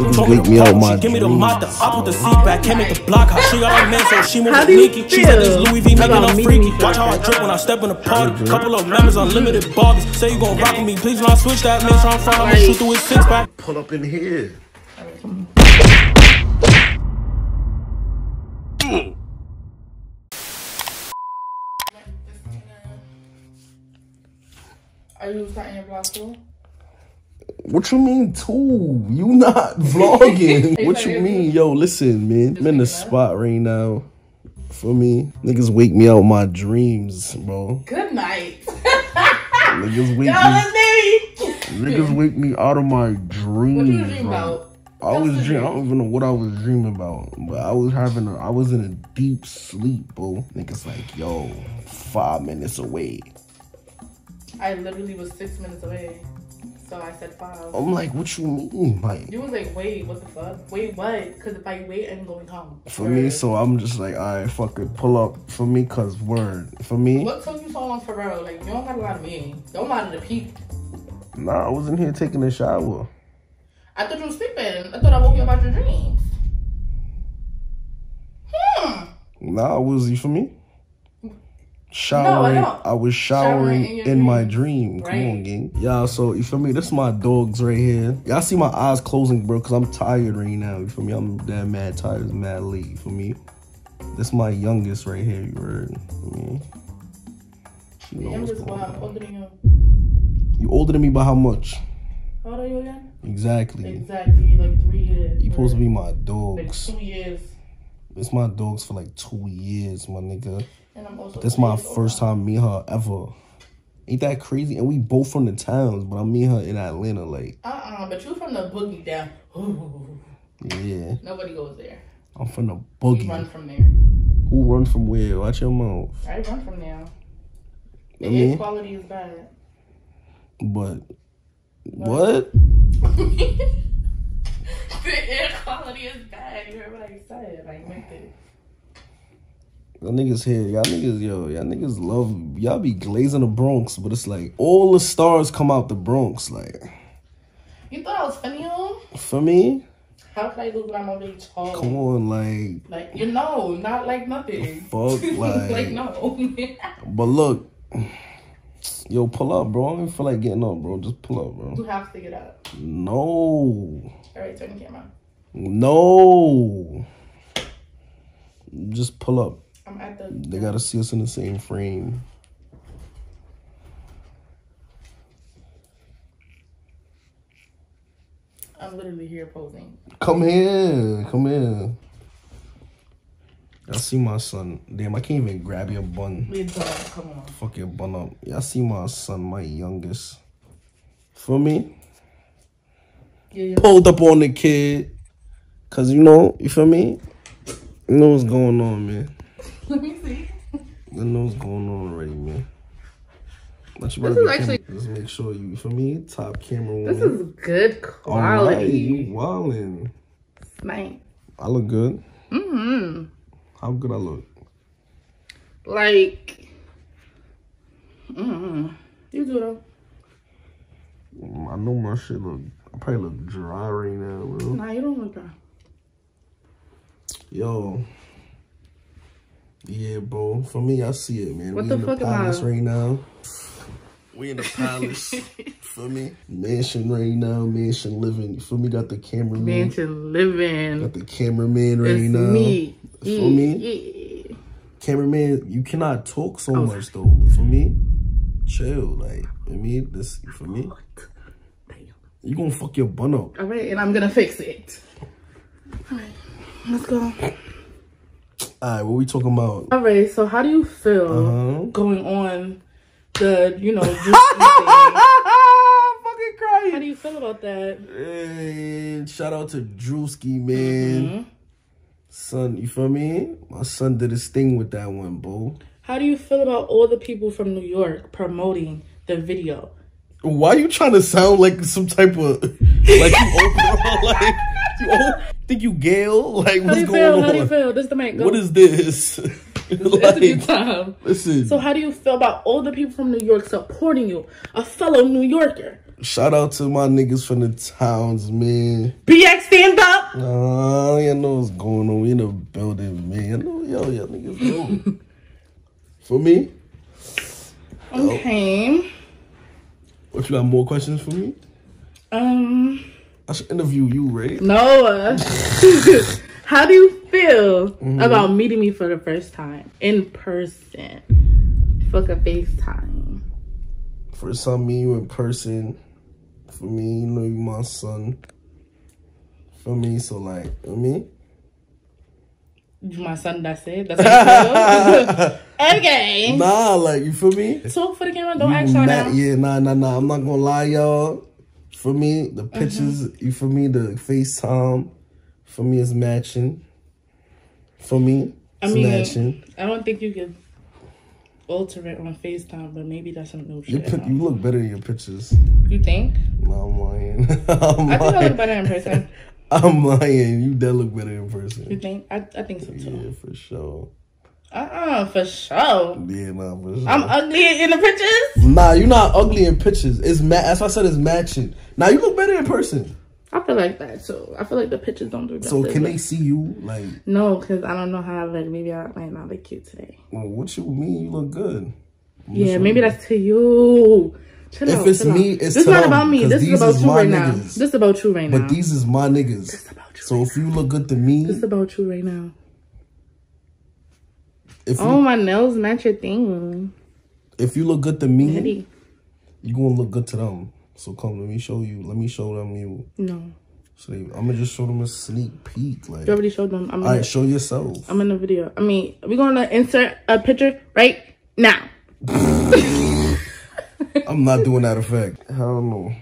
Niggas wake me out my Give me the mop, I put the seat back, can't make the block hot. She got a man, so she move moving do you. She said this Louis V making about her freaky. Watch how I drip when I step in the party. Couple of members, unlimited bargains. Say you gon' rock with me, please do not switch that. Make sure I'm fine, I'ma shoot through his six pack. Pull up in here. Are you starting your vlog too? What you mean too? You not vlogging. what you mean? Yo, listen, man. I'm in the spot right now. For me, niggas wake me out my dreams, bro. Good night. Niggas wake Yo, me, niggas wake me out of my dreams. What you dream bro. about? I was dreaming. I don't even know what I was dreaming about, but I was having. A, I was in a deep sleep, bro. Niggas like, yo, five minutes away. I literally was six minutes away. So I said five. I'm like, what you mean, like? You was like, wait, what the fuck? Wait, what? Because if I wait, I'm going home. For me, so I'm just like, all right, fuck it, pull up. For me, cause word. For me, What took you so long for real? Like, you don't gotta lie to me. Don't lie to the people. nah, I was in here taking a shower. I thought you were sleeping. I thought I woke you up out your dreams. Hmm. Nah, I was you for me? Showering. don't. I was Showering showering in in, my dream. Come on, Right. gang. Yeah, so you feel me? This is my dogs right here. Y'all see my eyes closing, bro, cause I'm tired right now. You feel me? I'm that mad tired, mad late. You feel me? This my youngest right here. You heard? You me? She know I'm what's just going wild. on. Older than you. You older than me by how much? How old are you again? Exactly. Exactly, like three years. You supposed to be my Like dogs. two years. It's my dogs for like two years, my nigga. And I'm also. This two my first time meeting her ever. Ain't that crazy? And we both from the towns, but I'm meeting her in Atlanta. Like, Uh-uh, but you from the boogie down. Ooh, yeah, nobody goes there. I'm from the We run from there. Who run from where? Watch your mouth. I run from there. The I mean- air quality is bad. But what? the air quality is bad. You heard what I said. I meant it. Y'all niggas here, y'all niggas, yo, y'all niggas love, y'all be glazing the Bronx, but it's like all the stars come out the Bronx. Like, You thought I was funny, huh? for me, How could I lose when I'm already tall? come on, like, Like, you know, not like nothing. fuck, like, like, no. but look, yo, pull up, bro. I don't even feel like getting up, bro. Just pull up, bro. you have to get up. No. All right, turn the camera. No. Just pull up. I'm at the. They gotta see us in the same frame. I'm literally here posing. Come here. Come here. I see my son. Damn, I can't even grab your bun. Come on. Fuck your bun up. I see my son, my youngest. For me? Yeah, yeah. Pulled up on the kid. Cause you know, you feel me? You know what's going on, man. Let me see. You know what's going on already, man. This is actually- careful. Just make sure you for me top camera one. This is good quality. you wildin'. Nice. I look good. Mm-hmm. How good I look? Like. Mm-hmm. You do though. Mm, I know my shit look. I probably look dry right now, bro. Nah, you don't look dry. Yo. Yeah, bro. For me, I see it, man. What we the in fuck the am I- palace right now. We in the palace. for me, mansion right now. Mansion living. For me? Got the cameraman. Mansion living. Got the cameraman right It's now. me. For me, Yeah. cameraman, you cannot talk so Oh. much though. For me, chill. Like, for me, this for me, you gonna fuck your bun up. All right, and I'm gonna fix it. All right, let's go. All right, what we talking about? All right, so how do you feel Uh-huh. going on the, you know, juicy thing? How do you feel about that? And shout out to Drewski, man. Mm-hmm. Son, you feel me? My son did his thing with that one, bro. How do you feel about all the people from New York promoting the video? Why are you trying to sound like some type of like you Oprah? like you oh, think you Gayle? Like How do what's you going feel? on? How do you feel? This is the man. Go. What is this? like, time? listen, So how do you feel about all the people from New York supporting you, a fellow New Yorker? Shout out to my niggas from the towns, man. BX stand up. Nah, you know what's going on. We in the building, man. Know, yo, yo, niggas know. for me, Okay. what you got more questions for me? Um. I should interview you, right? Noah. How do you feel Mm-hmm. about meeting me for the first time in person? Fuck a FaceTime. First time meeting you in person. For me, you know you my son. For me, so like, for me. You my son, that's it. That's what you feel. okay. Nah, like you feel me? Talk for the camera. Don't You act y'all now. Yeah, nah, nah, nah. I'm not gonna lie, y'all. For me, the Mm-hmm. pictures, you for me, the FaceTime, for me is matching. For me, I it's mean, matching. I don't think you can alter it on FaceTime, but maybe that's some new shit. you look better in your pictures. You think? No, I'm lying. I'm I think I look better in person. I'm lying. You dead look better in person. You think? I, I think so too. Yeah, for sure. Uh-uh, for sure. Yeah, nah, for sure. I'm ugly in the pictures. Nah, you're not ugly in pictures. It's ma- That's why I said it's matching. Now you look better in person. I feel like that too. I feel like the pictures don't do justice. So can they see you? Like, No, because I don't know how. Like maybe I might not look cute today. well, what you mean? You look good. Yeah, maybe that's to you. Chill If out, it's me, out. it's this not about me. This is about is you right now. This is about you right now. But these is my niggas. This about you. So if you look good to me, This is about you right now. if you Oh, my nails match your thing. If you look good to me, Eddie. you gonna look good to them. So come, let me show you. Let me show them you. No, So they, I'm gonna just show them a sneak peek. Like, you already showed them. I'm all the, show yourself. I'm in the video. I mean, we're gonna insert a picture right now. I'm not doing that effect. I don't no.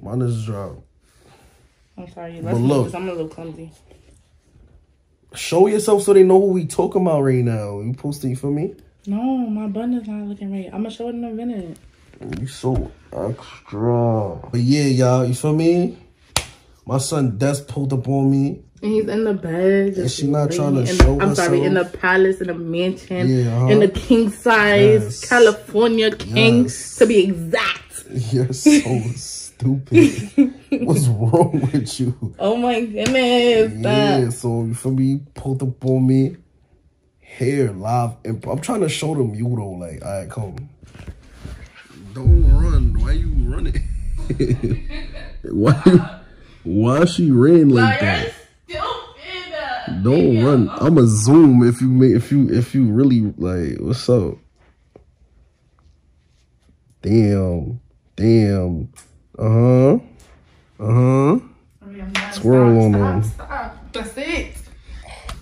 Mine is drop. I'm sorry. Let's But look. I'm a little clumsy. Show yourself so they know who we talking about right now. You posting for me? No, my button is not looking right. I'm gonna show it in a minute. You so extra. But yeah, y'all, you feel me? My son Des pulled up on me. And he's in the bed. just she not trying to show the, I'm sorry, in the palace, in the mansion, Yeah, uh-huh. in the king size, Yes. California king, Yes. to be exact. You're so stupid. What's wrong with you? Oh my goodness. Yeah, so you feel me? Pulled up on me. Here, live. And I'm trying to show them you though. Like, all right, come. Don't run. Why you running? why? You, why she ran like that? stupid. Don't run. I'ma zoom if you make if you if you really like what's up. Damn. Damn. Uh-huh. Uh-huh. Twirl on them. Stop. That's it.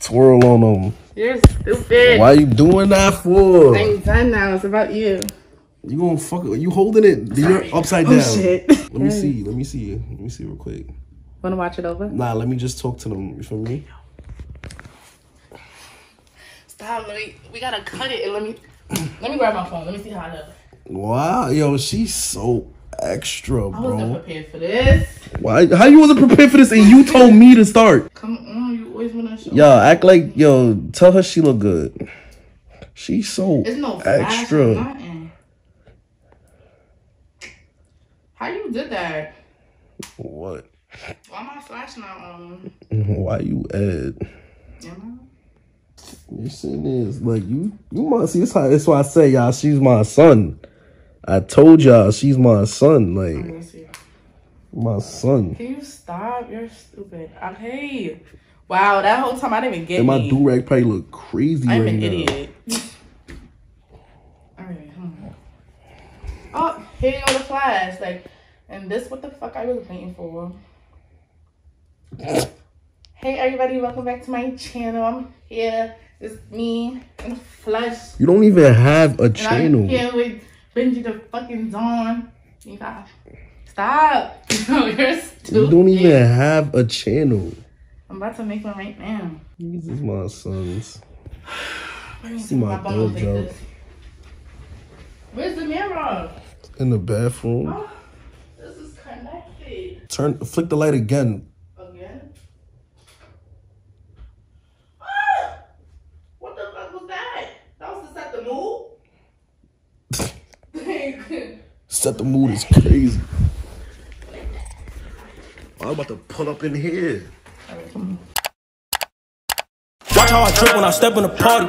Twirl on them. You're stupid. Why you doing that for? I'm done now. It's about you. You gonna fuck you holding it you're upside oh, down. Oh shit. Let me see. Let me see. Let me see real quick. Wanna watch it over? Nah, let me just talk to them. You feel me? Stop. Let me. We gotta cut it and let me. Let me grab my phone. Let me see how I look. Wow, yo, she's so extra, bro. I wasn't prepared for this. Why? How you wasn't prepared for this and you told me to start? Come on, always wanna show. Yo, act like yo. Tell her she look good. She's so no extra. How you did that? What? Why am I flashing out on? Why you Ed? Am You seen this? Like you, you must see. That's, how, that's why I say y'all. She's my son. I told y'all she's my son. I? Like Let me see. my son. Can you stop? You're stupid. I Okay. Wow, that whole time I didn't even get And my do rag probably look crazy I'm right an now. idiot. Alright, hmm. Oh, here you go the flash. Like, and this what the fuck I was waiting for. hey everybody, welcome back to my channel. I'm here. It's me in the flesh. You don't even have a And I'm channel. here with Benji the fucking Don. You got Stop. No, you're stupid. You don't even have a channel. I'm about to make one right now. These is my sons. See my like jump. Where's the mirror? In the bathroom. Oh, this is connected. Turn, flick the light again. Again? Ah! What the fuck was that? That was to set the mood? Set the mood is crazy. I'm about to pull up in here. Watch how I drip when I step in the party.